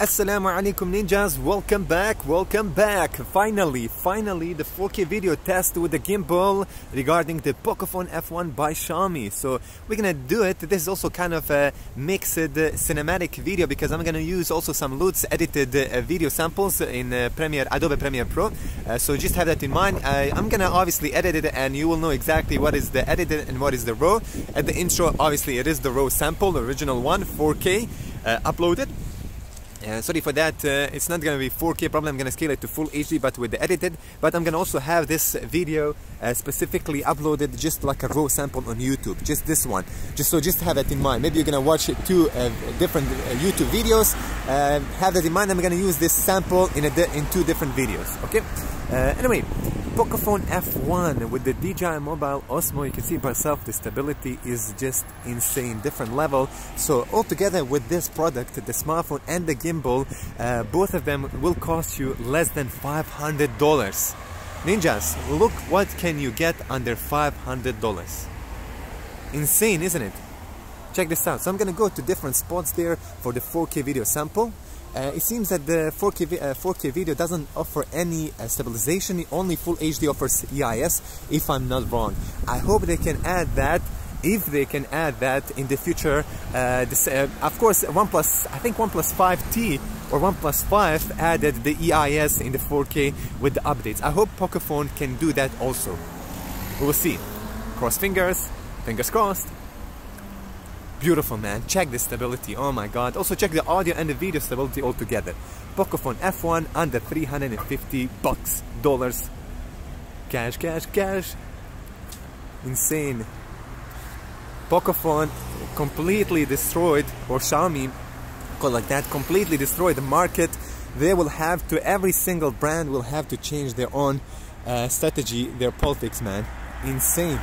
Assalamu alaikum ninjas, welcome back, welcome back. Finally, finally the 4K video test with the gimbal regarding the Pocophone F1 by Xiaomi. So we're gonna do it. This is also kind of a mixed cinematic video because I'm gonna use also some LUTs edited uh, video samples in uh, Premiere, Adobe Premiere Pro. Uh, so just have that in mind. I, I'm gonna obviously edit it and you will know exactly what is the edited and what is the raw. At the intro, obviously it is the raw sample, the original one, 4K, uh, uploaded. Uh, sorry for that, uh, it's not gonna be 4K probably, I'm gonna scale it to full HD but with the edited, but I'm gonna also have this video uh, specifically uploaded just like a raw sample on YouTube, just this one, just so just have that in mind. Maybe you're gonna watch two uh, different uh, YouTube videos, have that in mind, I'm gonna use this sample in, in two different videos, okay? anyway, Pocophone F1 with the DJI Mobile Osmo, you can see by yourself the stability is just insane, different level. So altogether with this product, the smartphone and the gimbal, uh, both of them will cost you less than $500. Ninjas, look what can you get under $500. Insane, isn't it? Check this out. So I'm gonna go to different spots there for the 4K video sample. Uh, it seems that the 4K, uh, 4K video doesn't offer any uh, stabilization, only Full HD offers EIS, if I'm not wrong. I hope they can add that if they can add that in the future. Uh, this, uh, of course, OnePlus, I think OnePlus 5T or OnePlus 5 added the EIS in the 4K with the updates. I hope Pocophone can do that also. We will see. Cross fingers, fingers crossed. Beautiful man, check the stability, oh my god. Also check the audio and the video stability all together. Pocophone F1 under 350 bucks, dollars. Cash, cash, cash. Insane. Pocophone completely destroyed, or Xiaomi, call like that, completely destroyed the market. They will have to, every single brand will have to change their own uh, strategy, their politics, man. Insane.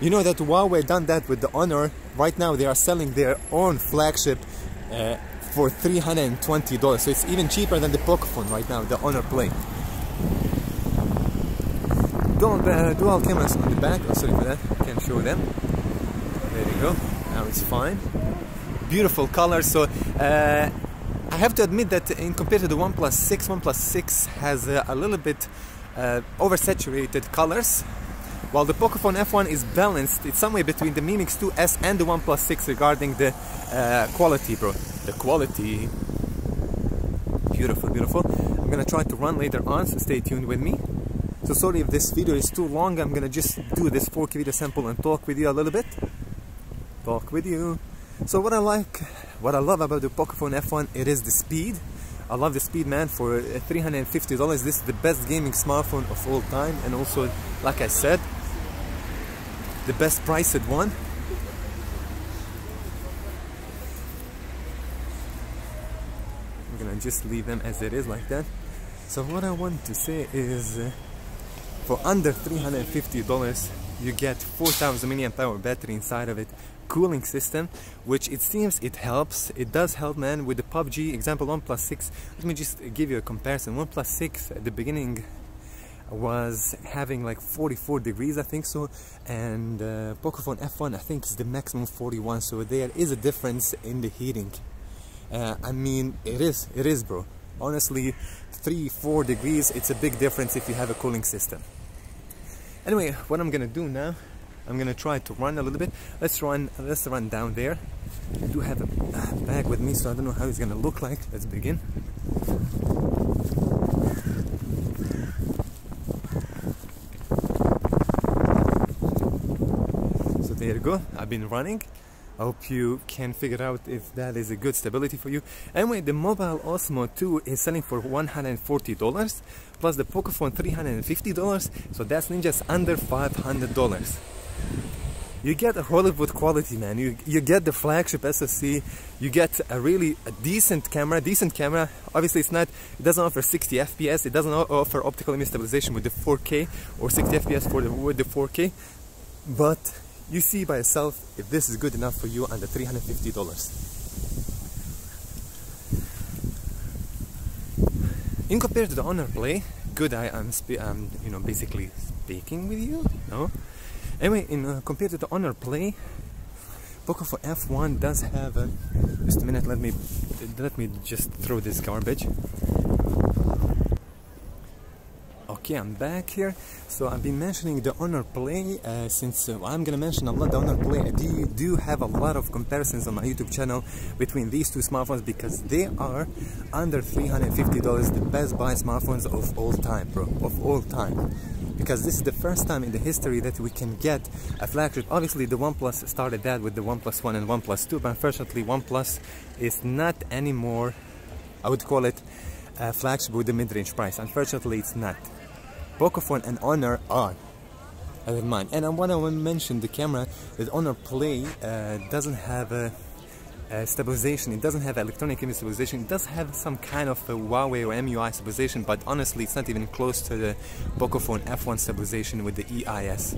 You know that Huawei done that with the Honor. Right now they are selling their own flagship uh, for $320. So it's even cheaper than the Pocophone right now, the Honor Play. Dual, uh, dual cameras on the back. Oh, sorry for that. Can't show them. There you go. Now it's fine. Beautiful colors. So uh, I have to admit that in compared to the OnePlus 6, OnePlus 6 has uh, a little bit uh, oversaturated colors while the Pocophone F1 is balanced, it's somewhere between the Mi Mix 2S and the OnePlus 6 regarding the uh, quality, bro. The quality. Beautiful, beautiful. I'm gonna try to run later on, so stay tuned with me. So sorry if this video is too long, I'm gonna just do this 4K video sample and talk with you a little bit. Talk with you. So what I like, what I love about the Pocophone F1, it is the speed. I love the speed man for $350 this is the best gaming smartphone of all time and also like I said the best priced one. I'm gonna just leave them as it is like that. So what I want to say is uh, for under $350 you get 4000 milliamp hour battery inside of it cooling system which it seems it helps it does help man with the PUBG example OnePlus 6 let me just give you a comparison OnePlus 6 at the beginning was having like 44 degrees I think so and uh, Pocophone F1 I think is the maximum 41 so there is a difference in the heating. Uh, I mean it is it is bro. Honestly 3 4 degrees it's a big difference if you have a cooling system. Anyway what I'm gonna do now I'm gonna try to run a little bit. Let's run let's run down there. I do have a bag with me so I don't know how it's gonna look like. Let's begin there you go. I've been running. I hope you can figure out if that is a good stability for you. Anyway the mobile Osmo 2 is selling for $140 plus the Pocophone $350 so that's ninjas under $500 you get a Hollywood quality man. You you get the flagship SoC you get a really a decent camera. Decent camera obviously it's not it doesn't offer 60 FPS it doesn't offer optical image stabilization with the 4K or 60 FPS for the with the 4K but you see by yourself if this is good enough for you under $350. In compared to the Honor Play, good I am um, you know basically speaking with you, no? Anyway, in uh, compared to the Honor Play, Poco for F1 does have a just a minute let me let me just throw this garbage okay I'm back here so I've been mentioning the Honor Play uh, since uh, I'm gonna mention a lot the Honor Play I do, do have a lot of comparisons on my YouTube channel between these two smartphones because they are under $350 the best buy smartphones of all time bro of all time because this is the first time in the history that we can get a flagship. Obviously, the OnePlus started that with the OnePlus 1 and OnePlus 2, but unfortunately, OnePlus is not anymore, I would call it, a flagship with the mid-range price. Unfortunately, it's not. Pocophone and Honor are. I don't mind. And I want to mention the camera that Honor Play uh, doesn't have a uh, stabilization. It doesn't have electronic image stabilization. It does have some kind of a Huawei or EMUI stabilization, but honestly, it's not even close to the Pocophone F1 stabilization with the EIS.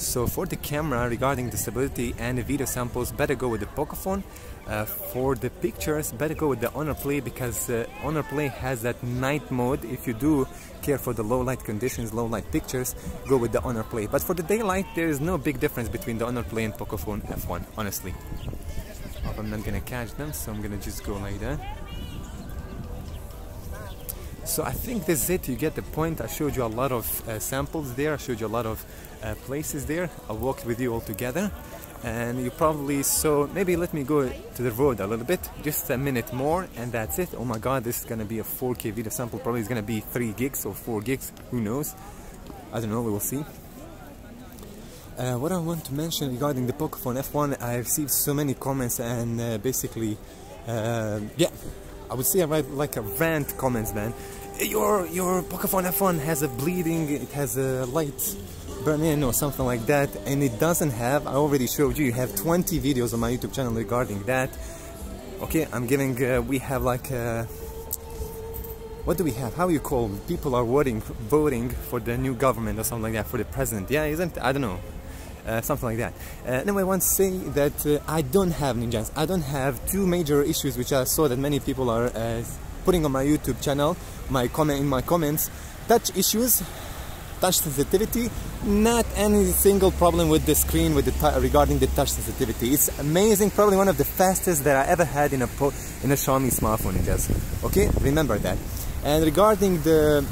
So for the camera, regarding the stability and the video samples, better go with the Pocophone. Uh, for the pictures, better go with the Honor Play because uh, Honor Play has that night mode. If you do care for the low light conditions, low light pictures, go with the Honor Play. But for the daylight, there is no big difference between the Honor Play and Pocophone F1, honestly. I'm not gonna catch them, so I'm gonna just go like that. So I think this is it, you get the point. I showed you a lot of uh, samples there, I showed you a lot of uh, places there. I walked with you all together and you probably saw, maybe let me go to the road a little bit, just a minute more and that's it. Oh my god, this is gonna be a 4K video sample, probably it's gonna be 3 gigs or 4 gigs, who knows. I don't know, we will see. Uh, what I want to mention regarding the Pocophone F1, I received so many comments and uh, basically, uh, yeah, I would say I write like a rant comments, man. Your your Pocophone F1 has a bleeding, it has a light burn in or something like that, and it doesn't have. I already showed you. You have 20 videos on my YouTube channel regarding that. Okay, I'm giving. Uh, we have like. Uh, what do we have? How you call people are voting voting for the new government or something like that for the president? Yeah, isn't I don't know uh, something like that. Uh, anyway, I want to say that uh, I don't have ninjas. I don't have two major issues which I saw that many people are uh, putting on my YouTube channel, my comment in my comments. Touch issues, touch sensitivity, not any single problem with the screen with the regarding the touch sensitivity. It's amazing, probably one of the fastest that I ever had in a in a Xiaomi smartphone. Ninjas. Okay, remember that. And regarding the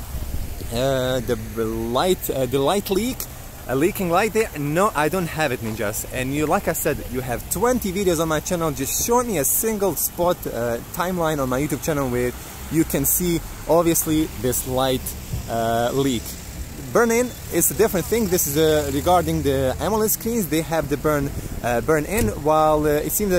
uh, the light uh, the light leak a leaking light there? No, I don't have it, ninjas. And you, like I said, you have 20 videos on my channel. Just show me a single spot uh, timeline on my YouTube channel where you can see, obviously, this light uh, leak. Burn-in is a different thing. This is uh, regarding the AMOLED screens. They have the burn uh, burn-in, while uh, it seems that